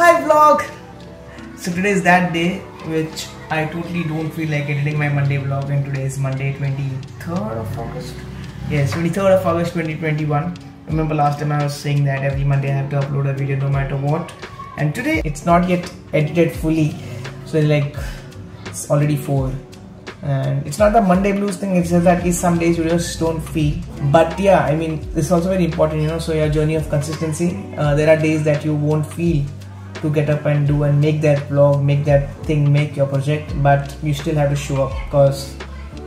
Hi vlog! So today is that day which I totally don't feel like editing my Monday vlog and today is Monday 23rd of August. Yes, 23rd of August 2021. Remember last time I was saying that every Monday I have to upload a video no matter what. And today it's not yet edited fully. So like it's already 4 and it's not the monday blues thing it's just that some days you just don't feel but yeah i mean it's also very important you know so your journey of consistency uh, there are days that you won't feel to get up and do and make that vlog make that thing make your project but you still have to show up because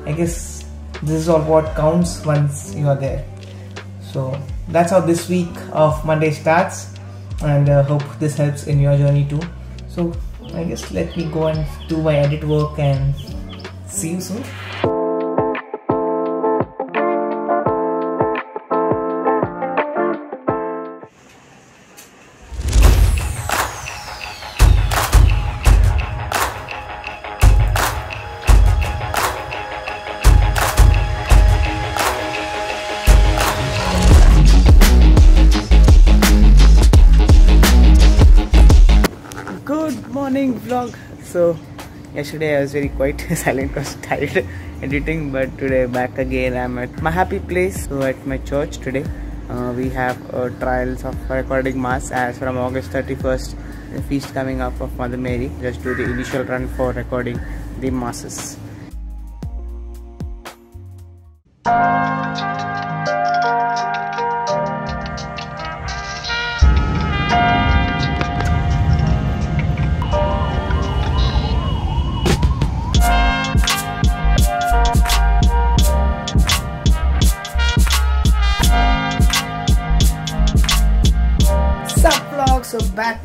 i guess this is all what counts once you are there so that's how this week of monday starts and uh, hope this helps in your journey too so i guess let me go and do my edit work and See you soon. Good morning vlog. So yesterday I was very quite silent because tired editing but today back again I'm at my happy place so at my church today. Uh, we have uh, trials of recording mass as from August 31st the feast coming up of Mother Mary just do the initial run for recording the masses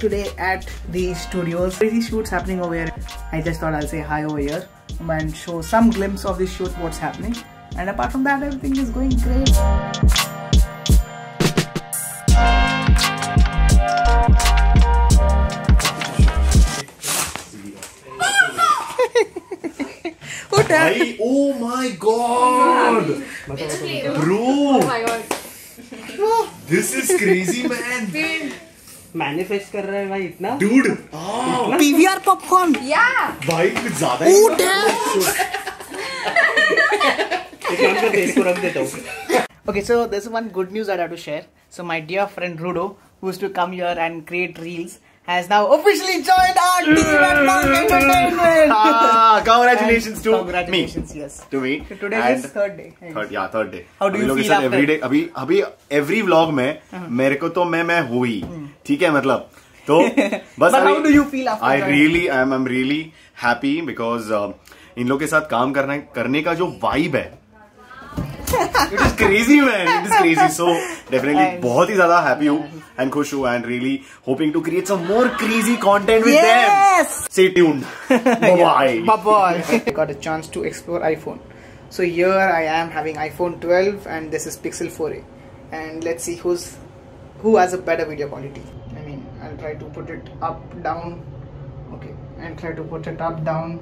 today at the studios crazy shoots happening over here i just thought i'll say hi over here and show some glimpse of the shoot what's happening and apart from that everything is going great what Bhai, oh my god! Bro! Oh my god. This is crazy, man! Manifest कर रहा है भाई इतना! Ah! pvr popcorn Yeah. भाई कुछ ज़्यादा ही oh damn एक काम करते इसको रख देता हूँ Okay, so there's one good news that I have to share. So my dear friend Rudo, who used to come here and create reels, has now officially joined our team at Monk Entertainment. Ah, congratulations to Congratulations, me. yes. To me. So today And is third day. Third, yeah, third day. How do अभी you feel after? every day, अभी अभी every vlog में मेरे को तो मैं मैं हुई ठीक है मतलब तो बस I really I am am really happy because इन लोग के साथ काम करने, करने का जो वाइब है it is crazy man it is crazy so definitely बहुत ही ज़्यादा हैप्पी हूँ एंड खुश हूँ and really hoping to create some more crazy content with से stay tuned got a chance to explore iPhone So here I am having iPhone 12 and this is Pixel 4a and let's see who's who has a better video quality. I mean, I'll try to put it up, down. Okay, and try to put it up, down.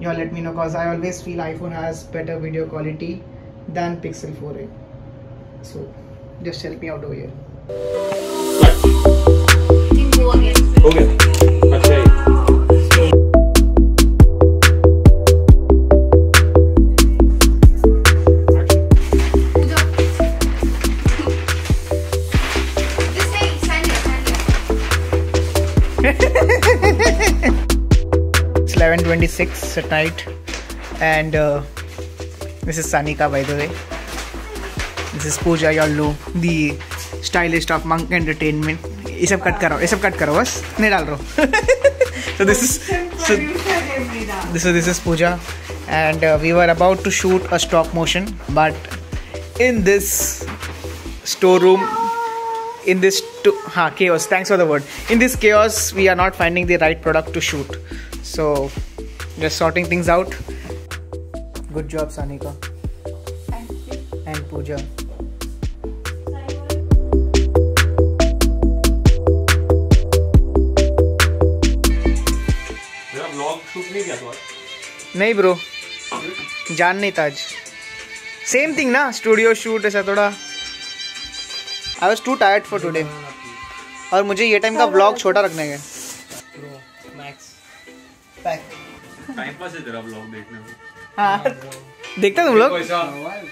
You all let me know because I always feel iPhone has better video quality than Pixel 4a. So just help me out over here. It's 11:26 at night, and uh, this is Sanika, by the way. This is Pooja, y'all know the stylist of Monk Entertainment. ये सब cut करो ये सब cut करो बस नहीं डाल रहा हूँ so this is so this is this is Pooja and uh, we were about to shoot a stop motion but in this storeroom in this to- ha, chaos thanks for the word in this chaos we are not finding the right product to shoot so just sorting things out good job sanika thank you and pooja तो नहीं bro जान नहीं था आज same thing ना studio shoot ऐसा थोड़ा I was too tired for today और मुझे ये टाइम का ब्लॉग छोटा रखने का मैक्स पैक टाइम पास है तेरा ब्लॉग देखने को हाँ। देखते तुम लोग।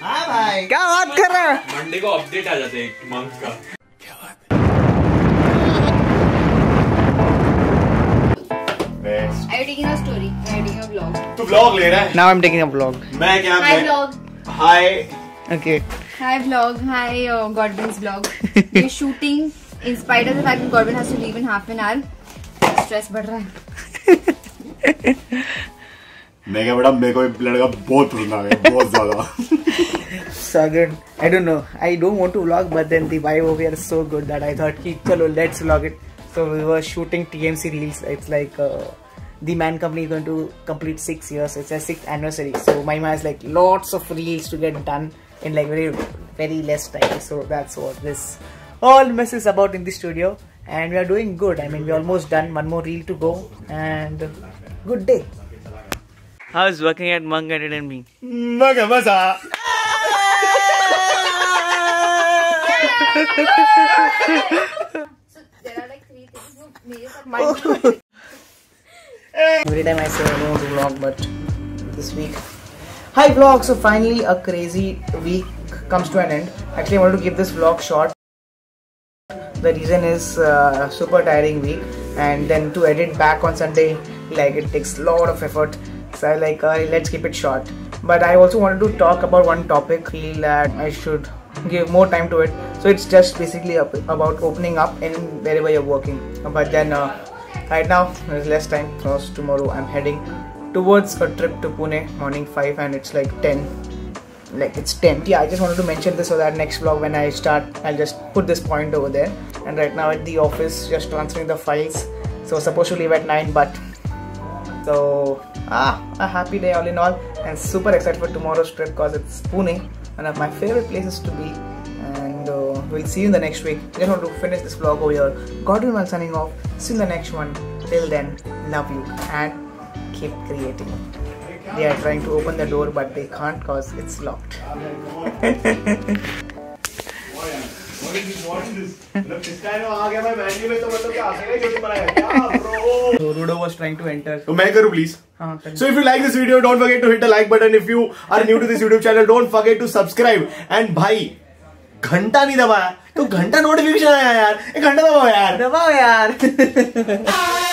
हाँ भाई। क्या बात कर रहे हैं? मंडे को अपडेट आ जाते हैं मंथ का। Are you taking a story? Are you taking a vlog? तू vlog ले रहा है? Now I'm taking a vlog. मैं क्या Hi vlog. Hi Okay. Hi vlog. Hi uh, Godwin's vlog. We're shooting in spite of the fact that Godwin has to leave in half an hour. Stress बढ़ रहा है. मैं क्या बड़ा मेरे को लड़का बहुत पसंद आ गया बहुत ज़्यादा So good. I don't know. I don't want to vlog, but then the vibe over here is so good that I thought, "Ki, chalo, let's vlog it. So we were shooting TMC reels. It's like uh, the man company is going to complete six years. It's a sixth anniversary. So Mahima has like lots of reels to get done in like very very less time. So that's what this all messes about in the studio. And we are doing good. I mean we're almost done. One more reel to go. And good day. How is working at Monk and me? Manga Maza! so there are like three things you made Every time I say I don't vlog, but this week Hi vlog, so finally a crazy week comes to an end. Actually, I wanted to keep this vlog short. The reason is uh, super tiring week, and then to edit back on Sunday, like it takes a lot of effort. So I like uh, let's keep it short. But I also wanted to talk about one topic. Feel that I should give more time to it. So it's just basically about opening up in wherever you're working. But then uh, right now there's less time. Because tomorrow I'm heading towards a trip to Pune morning 5 and it's like 10 like it's 10 yeah i just wanted to mention this so that next vlog when i start. I'll just put this point over there. And right now at the office just transferring the files. So supposed to leave at 9 but so ah a happy day all in all. And super excited for tomorrow's trip because it's pune one of my favorite places to be. And uh, we'll see you in the next week. Just want to finish this vlog over here. Godwin signing off. See you in the next one till then love you and keep creating they are trying to open the door but they can't cause it's locked so rudo was trying to enter तो मैं करूँ please हाँ, कर- So if you like this video, don't forget to hit the like button. If you are new to this YouTube channel, don't forget to subscribe. And भाई घंटा नहीं दबाया तो घंटा नोटिफिकेशन आया यार एक घंटा दबाओ यार दबाओ यार